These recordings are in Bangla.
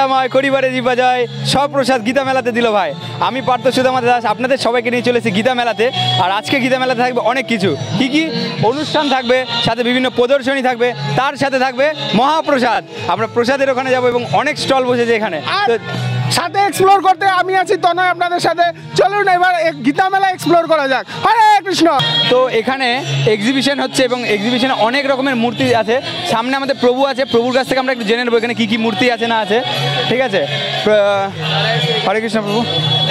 দয়াময় করিবারে দিবা যায় সব প্রসাদ গীতা মেলাতে দিল ভাই। আমি পার্থ সুদামা দাস আপনাদের সবাইকে নিয়ে চলেছি গীতা মেলাতে। আর আজকে গীতা মেলাতে থাকবে অনেক কিছু। কি কি? অনুষ্ঠান থাকবে সাথে বিভিন্ন প্রদর্শনী থাকবে তার সাথে থাকবে মহাপ্রসাদ। আমরা প্রসাদের ওখানে যাব এবং অনেক স্টল বসেছে এখানে। সাথে এক্সপ্লোর করতে আমি আছি তনয় আপনাদের সাথে। চলুন এবার গীতা মেলা এক্সপ্লোর করা যাক। হরে কৃষ্ণ! তো এখানে এক্সিবিশন হচ্ছে এবং এক্সিবিশনে অনেক রকমের মূর্তি আছে। সামনে আমাদের প্রভু আছে প্রভুর কাছ থেকে আমরা একটু জেনে নেব এখানে কী কী মূর্তি আছে না আছে। ঠিক আছে? হরে কৃষ্ণ প্রভু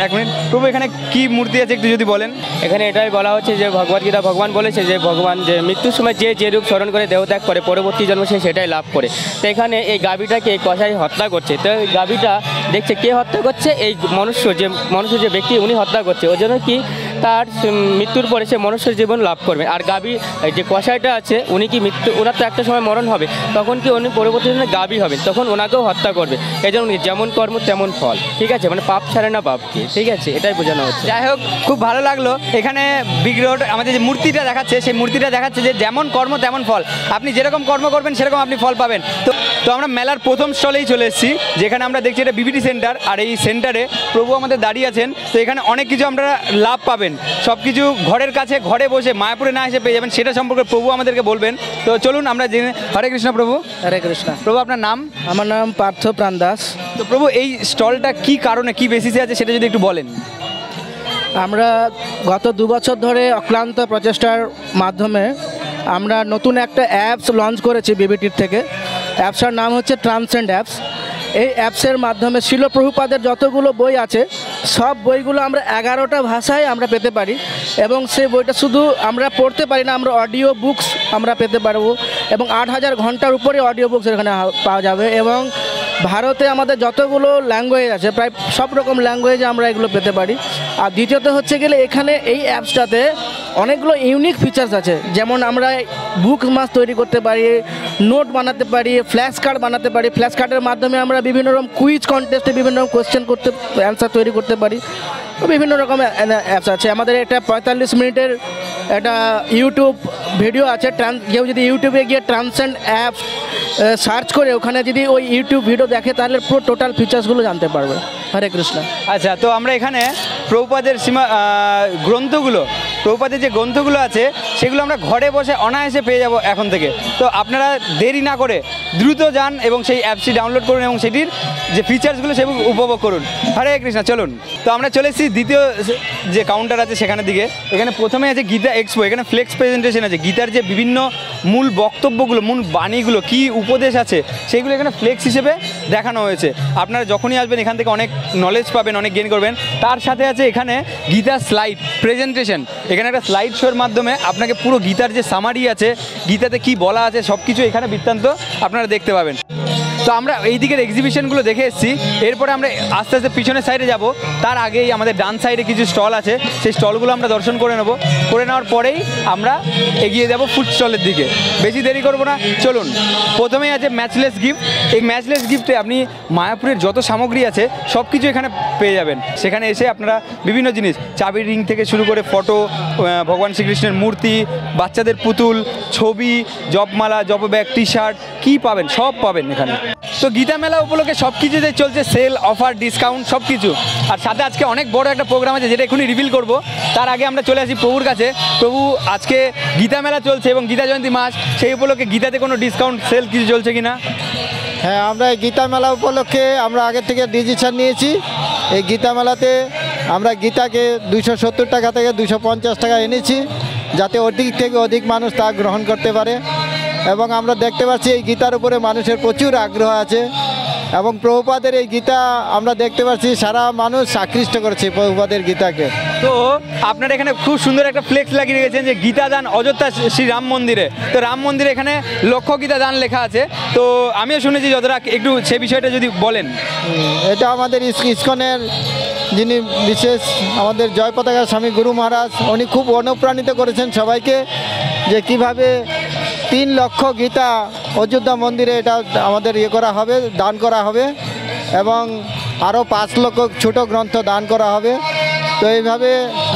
এক মিনিট। প্রভু এখানে কি মূর্তি আছে একটু যদি বলেন? এখানে এটাই বলা হচ্ছে যে ভগবদ গীতা ভগবান বলেছে যে ভগবান যে মৃত্যুর সময় যে যে রূপ স্মরণ করে দেহত্যাগ করে পরবর্তী জন্ম সে সেটাই লাভ করে। তো এখানে এই গাভীটাকে কষাই হত্যা করছে। তো এই গাভীটা দেখছে কে হত্যা করছে এই মনুষ্য যে মনুষ্য যে ব্যক্তি উনি হত্যা করছে। ওই জন্য কি তার মৃত্যুর পরে সে মনুষ্য জীবন লাভ করবে। আর এই যে কষাইটা আছে, উনি কি মৃত্যু, ওনার তো একটা সময় মরণ হবে। তখন কি উনি পরবর্তী জন্য গাভী হবে তখন ওনাকেও হত্যা করবে। এই জন্য যেমন কর্ম, তেমন ফল। ঠিক আছে? মানে পাপ ছাড়ে না পাপ কি ঠিক আছে? এটাই বোঝানো হচ্ছে। যাই হোক, খুব ভালো লাগল। এখানে বিগ্রহ আমাদের যে মূর্তিটা দেখাচ্ছে, সেই মূর্তিটা দেখাচ্ছে যে যেমন কর্ম, তেমন ফল। আপনি যেরকম কর্ম করবেন, সেরকম আপনি ফল পাবেন। তো তো আমরা মেলার প্রথম স্টলেই চলে এসেছি, যেখানে আমরা দেখছি এটা বিবিটি সেন্টার। আর এই সেন্টারে প্রভু আমাদের দাঁড়িয়ে আছেন। তো এখানে অনেক কিছু আমরা লাভ পাবেন। সব কিছু ঘরের কাছে ঘরে বসে মায়াপুরে না এসে পেয়ে যাবেন সেটা সম্পর্কে প্রভু আমাদেরকে বলবেন। তো চলুন আমরা জেনে হরে কৃষ্ণ প্রভু। হরে কৃষ্ণ। প্রভু আপনার নাম? আমার নাম পার্থ প্রাণ দাস। তো প্রভু এই স্টলটা কি কারণে কি বেসিসে আছে সেটা যদি একটু বলেন। আমরা গত দু বছর ধরে অক্লান্ত প্রচেষ্টার মাধ্যমে আমরা নতুন একটা অ্যাপস লঞ্চ করেছি বিবিটির থেকে। অ্যাপসটার নাম হচ্ছে ট্রান্সেন্ড অ্যাপস এই অ্যাপসের মাধ্যমে শিলপ্রভুপাদের যতগুলো বই আছে, সব বইগুলো আমরা এগারোটা ভাষায় আমরা পেতে পারি এবং সেই বইটা শুধু আমরা পড়তে পারি না, আমরা অডিও বুকস আমরা পেতে পারব এবং আট হাজার ঘণ্টার উপরে অডিও বুকস এখানে পাওয়া যাবে এবং ভারতে আমাদের যতগুলো ল্যাঙ্গুয়েজ আছে, প্রায় সব রকম ল্যাঙ্গুয়েজে আমরা এগুলো পেতে পারি। আর দ্বিতীয়ত হচ্ছে গেলে এখানে এই অ্যাপসটাতে অনেকগুলো ইউনিক ফিচার্স আছে, যেমন আমরা বুক মাস তৈরি করতে পারি নোট বানাতে পারি ফ্ল্যাশ কার্ড বানাতে পারি। ফ্ল্যাশ কার্ডের মাধ্যমে আমরা বিভিন্ন রকম কুইজ কন্টেস্টে বিভিন্ন রকম কোয়েশ্চেন করতে অ্যান্সার তৈরি করতে পারি। বিভিন্ন রকম অ্যাপস আছে। আমাদের একটা পঁয়তাল্লিশ মিনিটের একটা ইউটিউব ভিডিও আছে। ট্রান্স কেউ যদি ইউটিউবে গিয়ে ট্রান্সেন্ড অ্যাপ সার্চ করে, ওখানে যদি ওই ইউটিউব ভিডিও দেখে, তাহলে পুরো টোটাল ফিচার্সগুলো জানতে পারবে। হরে কৃষ্ণ। আচ্ছা তো আমরা এখানে প্রভুপাদের সীমা গ্রন্থগুলো প্রভুপাদের যে গ্রন্থগুলো আছে, সেগুলো আমরা ঘরে বসে অনায়াসে পেয়ে যাব এখন থেকে। তো আপনারা দেরি না করে দ্রুত যান এবং সেই অ্যাপসটি ডাউনলোড করুন এবং সেটির যে ফিচার্সগুলো, সেগুলো উপভোগ করুন। হরে কৃষ্ণা, চলুন। তো আমরা চলে এসেছি দ্বিতীয় যে কাউন্টার আছে সেখানের দিকে। এখানে প্রথমে আছে গীতা এক্সপো এখানে ফ্লেক্স প্রেজেন্টেশন আছে। গীতার যে বিভিন্ন মূল বক্তব্যগুলো, মূল বাণীগুলো, কি উপদেশ আছে, সেগুলো এখানে ফ্লেক্স হিসেবে দেখানো হয়েছে। আপনারা যখনই আসবেন, এখান থেকে অনেক নলেজ পাবেন, অনেক গেন করবেন। তার সাথে আছে এখানে গীতা স্লাইড প্রেজেন্টেশন এখানে একটা স্লাইড শোর মাধ্যমে আপনাকে পুরো গীতার যে সামারি আছে, গীতাতে কি বলা আছে সব কিছু এখানে বৃত্তান্ত আপনারা দেখতে পাবেন। তো আমরা এই দিকের এক্সিবিশনগুলো দেখে এসেছি। এরপরে আমরা আস্তে আস্তে পিছনের সাইডে যাব। তার আগেই আমাদের ডান সাইডে কিছু স্টল আছে। সেই স্টলগুলো আমরা দর্শন করে নেব। করে নেওয়ার পরেই আমরা এগিয়ে যাব ফুড স্টলের দিকে। বেশি দেরি করব না। চলুন। প্রথমেই আছে ম্যাচলেস গিফট এই ম্যাচলেস গিফটে আপনি মায়াপুরের যত সামগ্রী আছে সব কিছু এখানে পেয়ে যাবেন। সেখানে এসে আপনারা বিভিন্ন জিনিস। চাবির রিং থেকে শুরু করে ফটো ভগবান শ্রীকৃষ্ণের মূর্তি, বাচ্চাদের পুতুল, ছবি, জপমালা জব ব্যাগ টি শার্ট কী পাবেন? সব পাবেন এখানে। তো গীতা মেলা উপলক্ষে সব কিছুতে চলছে সেল অফার ডিসকাউন্ট সব কিছু। আর সাথে আজকে অনেক বড় একটা প্রোগ্রাম আছে, যেটা এখনই রিভিল করব। তার আগে আমরা চলে আসি প্রভুর কাছে। প্রভু, আজকে গীতা মেলা চলছে এবং গীতা জয়ন্তী মাস, সেই উপলক্ষে গীতাতে কোনো ডিসকাউন্ট সেল কিছু চলছে কি না হ্যাঁ আমরা এই গীতা মেলা উপলক্ষে আমরা আগের থেকে ডিসিশন নিয়েছি। এই গীতা মেলাতে আমরা গীতাকে দুইশো সত্তর টাকা থেকে দুশো টাকা এনেছি, যাতে অধিক থেকে অধিক মানুষ তা গ্রহণ করতে পারে। এবং আমরা দেখতে পাচ্ছি এই গীতার উপরে মানুষের প্রচুর আগ্রহ আছে এবং প্রভুপাদের এই গীতা আমরা দেখতে পাচ্ছি সারা মানুষ আকৃষ্ট করেছে প্রভুপাদের গীতাকে। তো আপনারা এখানে খুব সুন্দর একটা ফ্লেক্স লাগিয়ে রেখেছেন যে গীতা দান অযোধ্যা শ্রী রাম মন্দিরে। তো রাম মন্দিরে এখানে লক্ষ্য গীতা দান লেখা আছে। তো আমিও শুনেছি যতটা একটু সে বিষয়টা যদি বলেন। এটা আমাদের ইস্কনের যিনি বিশেষ আমাদের জয় পতাকা স্বামী গুরু মহারাজ উনি খুব অনুপ্রাণিত করেছেন সবাইকে যে কীভাবে তিন লক্ষ গীতা অযোধ্যা মন্দিরে এটা আমাদের ইয়ে করা হবে, দান করা হবে এবং আরও পাঁচ লক্ষ ছোট গ্রন্থ দান করা হবে। তো এইভাবে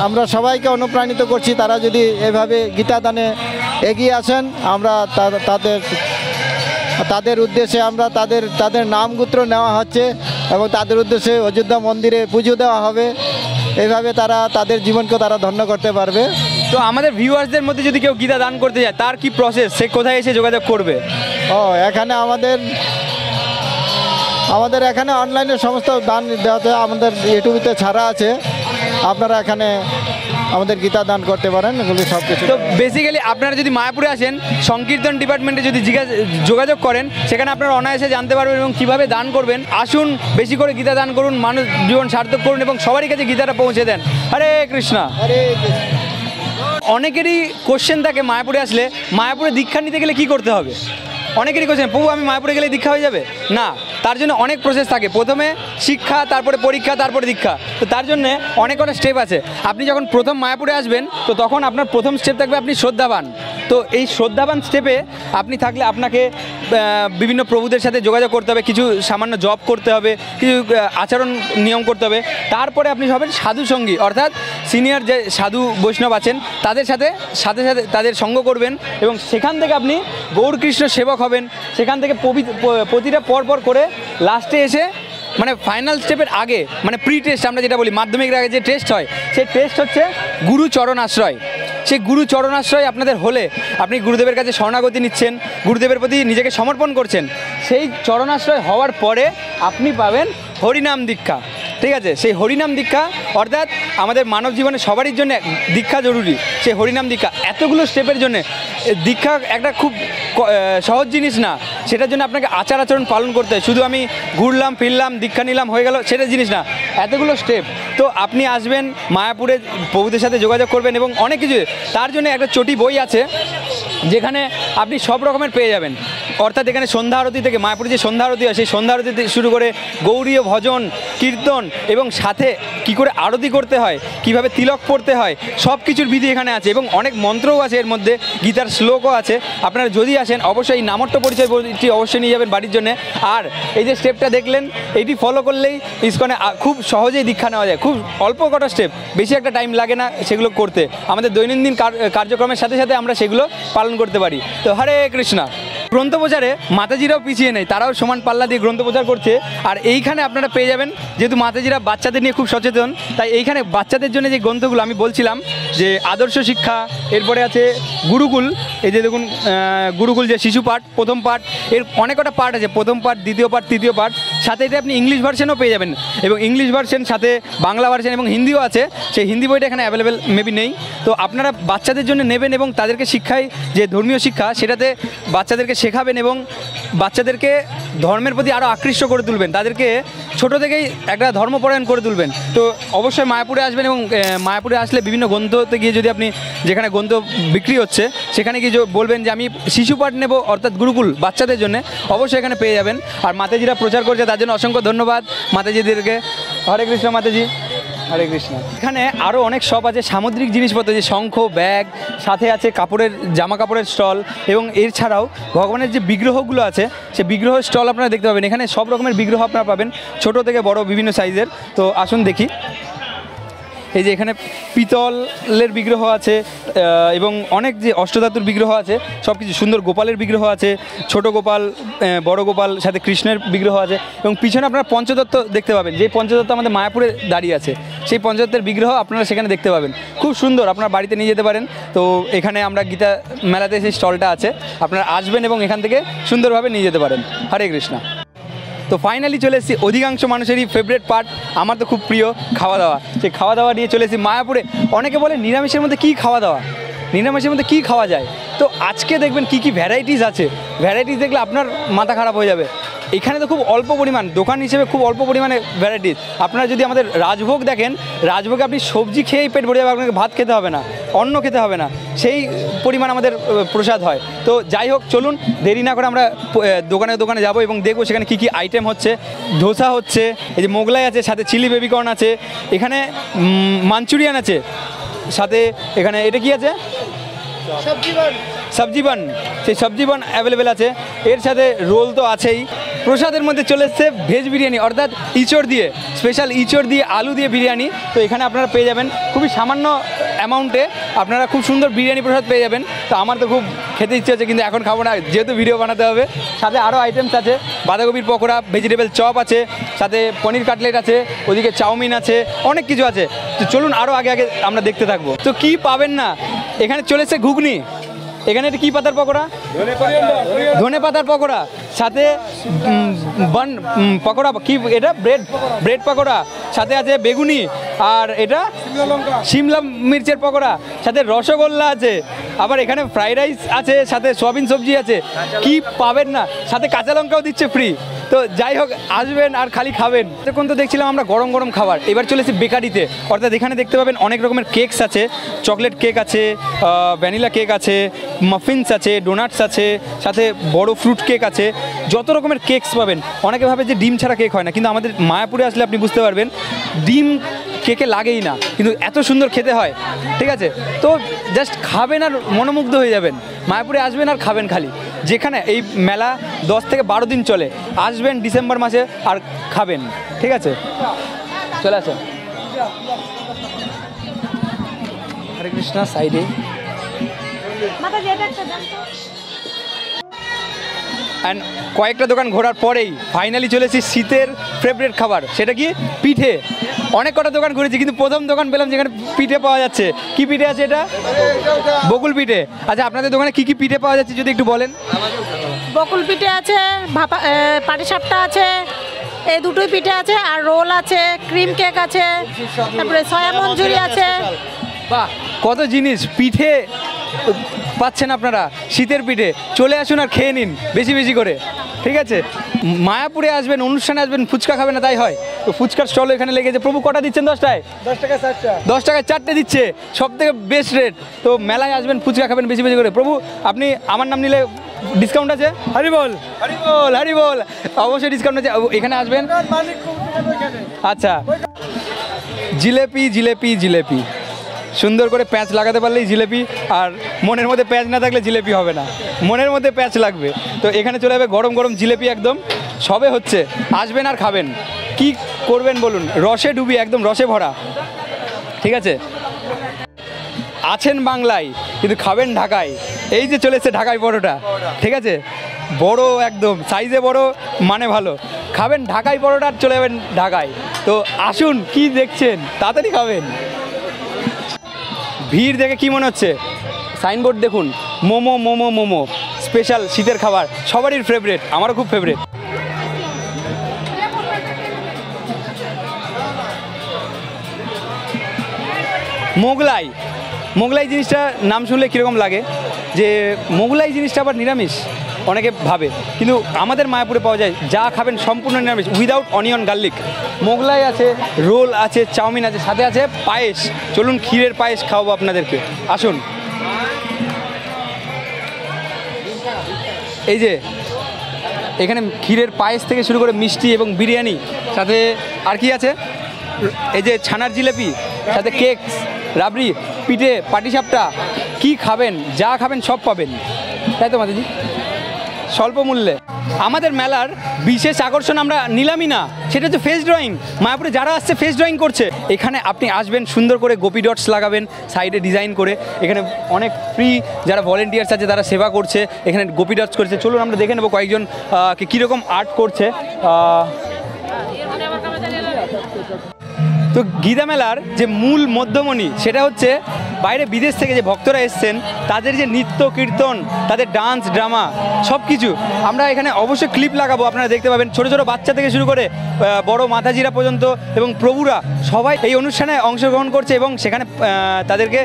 আমরা সবাইকে অনুপ্রাণিত করছি, তারা যদি এভাবে গীতা দানে এগিয়ে আসেন, আমরা তাদের তাদের উদ্দেশ্যে আমরা তাদের তাদের নামগুত্র নেওয়া হচ্ছে এবং তাদের উদ্দেশ্যে অযোধ্যা মন্দিরে পুজো দেওয়া হবে। এইভাবে তারা, তাদের জীবনকে তারা ধন্য করতে পারবে। তো আমাদের ভিউয়ার্সদের মধ্যে যদি কেউ গীতা দান করতে যায় তার কি প্রসেস সে কোথায় এসে যোগাযোগ করবে? ও এখানে আমাদের আমাদের এখানে অনলাইনে সমস্ত দান দেওয়াতে আমাদের ইউটিউবিতে ছাড়া আছে। আপনারা এখানে আমাদের গীতা দান করতে পারেন এগুলি সব কিছু। তো বেসিক্যালি আপনারা যদি মায়াপুরে আসেন সংকীর্তন ডিপার্টমেন্টে যদি জিজ্ঞাসা যোগাযোগ করেন সেখানে আপনারা অনায়াসে জানতে পারবেন এবং কীভাবে দান করবেন। আসুন বেশি করে গীতা দান করুন মানুষ জীবন সার্থক করুন এবং সবারই কাছে গীতাটা পৌঁছে দেন। হরে কৃষ্ণা। হরে কৃষ্ণ। অনেকেরই কোশ্চেন থাকে মায়াপুরে আসলে। মায়াপুরে দীক্ষা নিতে গেলে কি করতে হবে? অনেকেরই কোশ্চেন প্রভু, আমি মায়াপুরে গেলে দীক্ষা হয়ে যাবে? না, তার জন্য অনেক প্রসেস থাকে। প্রথমে শিক্ষা, তারপরে পরীক্ষা, তারপরে দীক্ষা। তো তার জন্য অনেক অনেক স্টেপ আছে। আপনি যখন প্রথম মায়াপুরে আসবেন, তো তখন আপনার প্রথম স্টেপ থাকবে আপনি শ্রদ্ধাবান। তো এই শ্রদ্ধাবান স্টেপে আপনি থাকলে আপনাকে বিভিন্ন প্রভুদের সাথে যোগাযোগ করতে হবে, কিছু সামান্য জব করতে হবে, কিছু আচরণ নিয়ম করতে হবে। তারপরে আপনি হবেন সাধু সঙ্গী, অর্থাৎ সিনিয়র যে সাধু বৈষ্ণব আছেন, তাদের সাথে সাথে সাথে তাদের সঙ্গ করবেন এবং সেখান থেকে আপনি গৌরকৃষ্ণ সেবক হবেন। সেখান থেকে প্রতিটা পর পর করে লাস্টে এসে মানে ফাইনাল স্টেপের আগে মানে প্রি টেস্ট আমরা যেটা বলি, মাধ্যমিকের আগে যে টেস্ট হয়, সেই টেস্ট হচ্ছে গুরু চরণ আশ্রয় সেই গুরু চরণাশ্রয় আপনাদের হলে। আপনি গুরুদেবের কাছে শরণাগতি নিচ্ছেন, গুরুদেবের প্রতি নিজেকে সমর্পণ করছেন। সেই চরণাশ্রয় হওয়ার পরে আপনি পাবেন হরিনাম দীক্ষা। ঠিক আছে? সেই হরিনাম দীক্ষা, অর্থাৎ আমাদের মানব জীবনে সবারই জন্য দীক্ষা জরুরি। সেই হরিনাম দীক্ষা, এতগুলো স্টেপের জন্য। দীক্ষা একটা খুব সহজ জিনিস না। সেটার জন্য আপনাকে আচার আচরণ পালন করতে হয়। শুধু আমি ঘুরলাম, ফিরলাম, দীক্ষা নিলাম, হয়ে গেল, সেটা জিনিস না। এতগুলো স্টেপ তো আপনি আসবেন, মায়াপুরে প্রভুদের সাথে যোগাযোগ করবেন এবং অনেক কিছু। তার জন্য একটা চটি বই আছে, যেখানে আপনি সব রকমের পেয়ে যাবেন। অর্থাৎ এখানে সন্ধ্যা আরতি থেকে মায়াপুরে যে সন্ধ্যা আরতি হয়, সেই সন্ধ্যা আরতি থেকে শুরু করে গৌরীয় ভজন, কীর্তন এবং সাথে কি করে আরতি করতে হয়, কীভাবে তিলক পড়তে হয় সব কিছুর বিধি এখানে আছে এবং অনেক মন্ত্রও আছে এর মধ্যে, গীতার শ্লোকও আছে। আপনারা যদি আসেন, অবশ্যই এই নামট্য পরিচয় অবশ্যই নিয়ে যাবেন বাড়ির জন্য। আর এই যে স্টেপটা দেখলেন, এটি ফলো করলেই ইস্কনে খুব সহজেই দীক্ষা নেওয়া যায়। খুব অল্প কটা স্টেপ বেশি একটা টাইম লাগে না সেগুলো করতে। আমাদের দৈনন্দিন কার্যক্রমের সাথে সাথে আমরা সেগুলো পালন করতে পারি। তো হরে কৃষ্ণা। গ্রন্থ প্রচারে মাতাজিরাও পিছিয়ে নেই, তারাও সমান পাল্লা দিয়ে গ্রন্থ প্রচার করছে। আর এইখানে আপনারা পেয়ে যাবেন, যেহেতু মাতাজিরা বাচ্চাদের নিয়ে খুব সচেতন, তাই এইখানে বাচ্চাদের জন্য যে গ্রন্থগুলো আমি বলছিলাম, যে আদর্শ শিক্ষা, এরপরে আছে গুরুকুল, এই যে দেখুন গুরুকুল যে শিশু পাঠ, প্রথম পাঠ, এর অনেক কটা পার্ট আছে, প্রথম পাঠ, দ্বিতীয় পাঠ, তৃতীয় পাঠ, সাথে এটা আপনি ইংলিশ ভার্সনও পেয়ে যাবেন। এবং ইংলিশ ভার্সন, সাথে বাংলা ভার্সন এবং হিন্দিও আছে, সেই হিন্দি বইটা এখানে অ্যাভেলেবেল মেবি নেই। তো আপনারা বাচ্চাদের জন্য নেবেন এবং তাদেরকে শিক্ষায় যে ধর্মীয় শিক্ষা, সেটাতে বাচ্চাদেরকে শেখাবেন এবং বাচ্চাদেরকে ধর্মের প্রতি আরও আকৃষ্ট করে তুলবেন। তাদেরকে ছোট থেকেই একটা ধর্মপরায়ণ করে তুলবেন। তো অবশ্যই মায়াপুরে আসবেন এবং মায়াপুরে আসলে বিভিন্ন গ্রন্থতে গিয়ে যদি আপনি যেখানে গ্রন্থ বিক্রি হচ্ছে, সেখানে গিয়ে বলবেন যে, আমি শিশু পাঠ নেব অর্থাৎ গুরুকুল বাচ্চাদের জন্য, অবশ্যই এখানে পেয়ে যাবেন। আর মাতাজিরা প্রচার করছে, তার জন্য অসংখ্য ধন্যবাদ মাতাজিদেরকে। হরে কৃষ্ণ মাতাজি। হরে কৃষ্ণ। এখানে আরও অনেক শপ আছে, সামুদ্রিক জিনিসপত্র, যে শঙ্খ, ব্যাগ, সাথে আছে কাপড়ের, জামা কাপড়ের স্টল এবং এর ছাড়াও ভগবানের যে বিগ্রহগুলো আছে, সে বিগ্রহ স্টল আপনারা দেখতে পাবেন। এখানে সব রকমের বিগ্রহ আপনারা পাবেন, ছোট থেকে বড় বিভিন্ন সাইজের তো আসুন দেখি। এই যে এখানে পিতলের বিগ্রহ আছে এবং অনেক যে অষ্টধাতুর বিগ্রহ আছে সব কিছু সুন্দর গোপালের বিগ্রহ আছে, ছোট গোপাল বড় গোপাল, সাথে কৃষ্ণের বিগ্রহ আছে, এবং পিছনে আপনারা পঞ্চদত্ত দেখতে পাবেন, যে পঞ্চদত্ত আমাদের মায়াপুরে দাঁড়িয়ে আছে, সেই পঞ্চদত্তের বিগ্রহ আপনারা সেখানে দেখতে পাবেন। খুব সুন্দর, আপনারা বাড়িতে নিয়ে যেতে পারেন। তো এখানে আমরা গীতা মেলাতে সেই স্টলটা আছে, আপনারা আসবেন এবং এখান থেকে সুন্দরভাবে নিয়ে যেতে পারেন। হরে কৃষ্ণা। তো ফাইনালি চলে এসেছি অধিকাংশ মানুষেরই ফেভারিট পার্ট আমার তো খুব প্রিয় খাওয়া দাওয়া সেই খাওয়া দাওয়া নিয়ে চলে এসেছি মায়াপুরে। অনেকে বলে, নিরামিষের মধ্যে কী খাওয়া দাওয়া নিরামিষের মধ্যে কী খাওয়া যায়? তো আজকে দেখবেন কি কি ভ্যারাইটিস আছে। ভ্যারাইটিস দেখলে আপনার মাথা খারাপ হয়ে যাবে। এখানে তো খুব অল্প পরিমাণ দোকান হিসেবে খুব অল্প পরিমাণে ভ্যারাইটিস আপনারা যদি আমাদের রাজভোগ দেখেন রাজভোগে আপনি সবজি খেয়েই পেট ভরে যাবে আপনাকে ভাত খেতে হবে না অন্ন খেতে হবে না সেই পরিমাণ আমাদের প্রসাদ হয়। তো যাই হোক চলুন দেরি না করে আমরা দোকানে দোকানে যাব এবং দেখব সেখানে কী কী আইটেম হচ্ছে। ধোসা হচ্ছে এই যে মোগলাই আছে সাথে চিলি বেবিকর্ন আছে এখানে মাঞ্চুরিয়ান আছে সাথে এখানে এটা কি আছে? সবজি বান সেই সবজি বান অ্যাভেলেবেল আছে। এর সাথে রোল তো আছেই। প্রসাদের মধ্যে চলে এসছে ভেজ বিরিয়ানি, অর্থাৎ ইচড় দিয়ে স্পেশাল ইচড় দিয়ে আলু দিয়ে বিরিয়ানি। তো এখানে আপনারা পেয়ে যাবেন খুবই সামান্য অ্যামাউন্টে আপনারা খুব সুন্দর বিরিয়ানি প্রসাদ পেয়ে যাবেন। তো আমার তো খুব খেতে ইচ্ছে হচ্ছে, কিন্তু এখন খাব না, যেহেতু ভিডিও বানাতে হবে। সাথে আরও আইটেমস আছে, বাঁধাকপির পকোড়া ভেজিটেবল চপ আছে, সাথে পনির কাটলেট আছে, ওদিকে চাউমিন আছে, অনেক কিছু আছে। তো চলুন আরও আগে আগে আমরা দেখতে থাকব। তো কি পাবেন না? এখানে চলেছে ঘুগনি। এখানে কি পাতার পকোড়া? ধনে পাতার পকোড়া। সাথে বন পকোড়া, কি, এটা ব্রেড ব্রেড পকোড়া। সাথে আছে বেগুনি, আর এটা শিমলা মির্চের পকোড়া। সাথে রসগোল্লা আছে। আবার এখানে ফ্রাইড রাইস আছে, সাথে সোয়াবিন সবজি আছে। কি পাবেন না? সাথে কাঁচা লঙ্কাও দিচ্ছে ফ্রি তো যাই হোক, আসবেন আর খালি খাবেন। তখন তো দেখছিলাম আমরা গরম গরম খাবার। এবার চলেছি বেকারিতে। অর্থাৎ এখানে দেখতে পাবেন অনেক রকমের কেকস আছে। চকলেট কেক আছে ভ্যানিলা কেক আছে মাফিনস আছে ডোনাটস আছে, সাথে বড় ফ্রুট কেক আছে। যত রকমের কেকস পাবেন। অনেকে ভাবে যে ডিম ছাড়া কেক হয় না, কিন্তু আমাদের মায়াপুরে আসলে আপনি বুঝতে পারবেন, ডিম কেকে লাগেই না। কিন্তু এত সুন্দর খেতে হয়, ঠিক আছে? তো জাস্ট খাবেন আর মনোমুগ্ধ হয়ে যাবেন। মায়াপুরে আসবেন আর খাবেন খালি। যেখানে এই মেলা দশ থেকে বারো দিন চলে। আসবেন ডিসেম্বর মাসে আর খাবেন, ঠিক আছে? চলে আসেন হরে কৃষ্ণা, সাইডে। অ্যান্ড কয়েকটা দোকান ঘোরার পরেই ফাইনালি চলেছি শীতের ফেভারেট খাবার। সেটা কি? পিঠে। অনেক কটা দোকান ঘুরেছি কিন্তু প্রথম দোকান পেলাম যেখানে পিঠে পাওয়া যাচ্ছে। কি পিঠে আছে এটা? বকুল পিঠে। আচ্ছা আপনাদের দোকানে কি কি পিঠে পাওয়া যাচ্ছে যদি একটু বলেন? বকুল পিঠে আছে ভাপা পাটিসাপটা আছে এই দুটোই পিঠে আছে আর রোল আছে ক্রিম কেক আছে তারপরে সয়া মঞ্জুরি আছে। বাহ। কত জিনিস? পিঠে পাচ্ছেন আপনারা শীতের পিঠে। চলে আসুন আর খেয়ে নিন বেশি বেশি করে। ঠিক আছে? মায়াপুরে আসবেন অনুষ্ঠানে আসবেন ফুচকা খাবেন না তাই হয়। তো ফুচকার স্টল এখানে লেগেছে প্রভু কটা দিচ্ছেন দশটায়? দশ টাকা ষাটটা দশ টাকায় চারটে দিচ্ছে সব থেকে বেস্ট রেট তো মেলায় আসবেন ফুচকা খাবেন বেশি বেশি করে। প্রভু আপনি আমার নাম নিলে ডিসকাউন্ট আছে? হরি বল। হরি বল হরি বল। অবশ্যই ডিসকাউন্ট আছে। এখানে আসবেন? আচ্ছা। জিলেপি জিলেপি জিলেপি। সুন্দর করে প্যাঁচ লাগাতে পারলেই জিলেপি, আর মনের মধ্যে প্যাঁচ না থাকলে জিলেপি হবে না। মনের মধ্যে প্যাঁচ লাগবে। তো এখানে চলে যাবে গরম গরম জিলেপি একদম। সবে হচ্ছে, আসবেন আর খাবেন। কি করবেন বলুন? রসে ডুবি একদম রসে ভরা। ঠিক আছে? আছেন বাংলায়, কিন্তু খাবেন ঢাকায়। এই যে চলেছে ঢাকায় পরোটা। ঠিক আছে? বড় একদম সাইজে বড় মানে ভালো। খাবেন ঢাকায় পরোটা চলে যাবেন ঢাকায়। তো আসুন, কি দেখছেন? তাড়াতাড়ি খাবেন। ভিড় দেখে কি মনে হচ্ছে? সাইনবোর্ড দেখুন। মোমো মোমো মোমো। স্পেশাল শীতের খাবার। সবারই ফেভারেট আমারও খুব ফেভারেট মোগলাই। মোগলাই জিনিসটা নাম শুনলে কীরকম লাগে? যে মোগলাই জিনিসটা আবার নিরামিষ? অনেকে ভাবে। কিন্তু আমাদের মায়াপুরে পাওয়া যায়, যা খাবেন সম্পূর্ণ নিরামিষ উইদাউট অনিয়ন গার্লিক মোগলাই আছে, রোল আছে, চাউমিন আছে, সাথে আছে পায়েস। চলুন ক্ষীরের পায়েস খাওয়াবো আপনাদেরকে। আসুন। এই যে, এখানে ক্ষীরের পায়েস থেকে শুরু করে মিষ্টি এবং বিরিয়ানি, সাথে আর কি আছে? এই যে ছানার জিলেপি, সাথে কেক রাবড়ি, পিঠে, পাটিসাপটা, কি খাবেন, যা খাবেন সব পাবেন। তাই তো মাতাজি? স্বল্প মূল্যে আমাদের মেলার বিশেষ আকর্ষণ আমরা নিলামই না, সেটা হচ্ছে ফেস ড্রয়িং মায়াপুরে যারা আসছে ফেস ড্রয়িং করছে। এখানে আপনি আসবেন, সুন্দর করে গোপি ডটস লাগাবেন সাইডে ডিজাইন করে। এখানে অনেক ফ্রি যারা ভলেন্টিয়ার্স আছে, তারা সেবা করছে। এখানে গোপি ডটস করছে। চলুন আমরা দেখে নেব কয়েকজন কীরকম আর্ট করছে। তো গীতা মেলার যে মূল মধ্যমণি, সেটা হচ্ছে বাইরে বিদেশ থেকে যে ভক্তরা এসছেন, তাদের যে নৃত্য, কীর্তন, তাদের ডান্স, ড্রামা সব কিছু আমরা এখানে অবশ্যই ক্লিপ লাগাবো, আপনারা দেখতে পাবেন ছোট ছোট বাচ্চা থেকে শুরু করে বড় মাথাজিরা পর্যন্ত এবং প্রভুরা সবাই এই অনুষ্ঠানে অংশগ্রহণ করছে এবং সেখানে তাদেরকে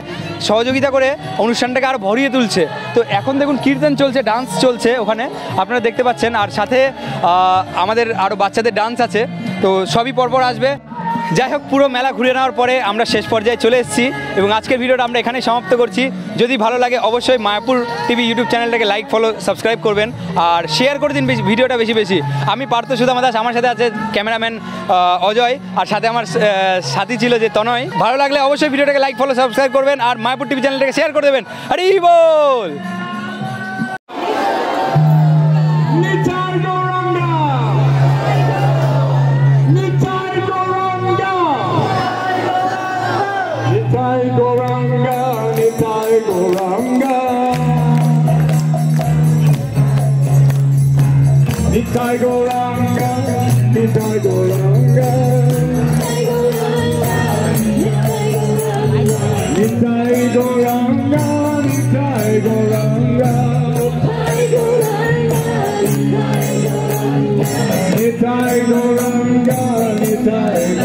সহযোগিতা করে অনুষ্ঠানটাকে আরও ভরিয়ে তুলছে। তো এখন দেখুন কীর্তন চলছে, ডান্স চলছে ওখানে, আপনারা দেখতে পাচ্ছেন, আর সাথে আমাদের আরও বাচ্চাদের ডান্স আছে, তো সবই পরপর আসবে। যাই হোক, পুরো মেলা ঘুরে নেওয়ার পরে আমরা শেষ পর্যায়ে চলে এসেছি এবং আজকের ভিডিওটা আমরা এখানেই সমাপ্ত করছি। যদি ভালো লাগে অবশ্যই মায়াপুর টিভি ইউটিউব চ্যানেলটাকে লাইক ফলো সাবস্ক্রাইব করবেন আর শেয়ার করে দিন বেশি, ভিডিওটা বেশি বেশি। আমি পার্থ সুদামা দাস, আমার সাথে আছে ক্যামেরাম্যান অজয় আর সাথে আমার সাথী ছিল যে তনয়। ভালো লাগলে অবশ্যই ভিডিওটাকে লাইক ফলো সাবস্ক্রাইব করবেন আর মায়াপুর টিভি চ্যানেলটাকে শেয়ার করে দেবেন। আরে বল 太过冷漠你太过冷漠你太过冷漠你太过冷漠你太过冷漠太过你太过冷漠你太你太过